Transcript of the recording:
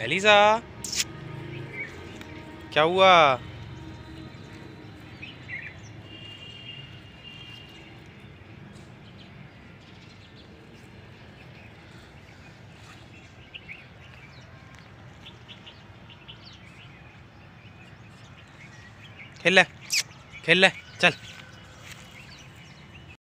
Elijah क्या हुआ? खेल ले खेल ले चल।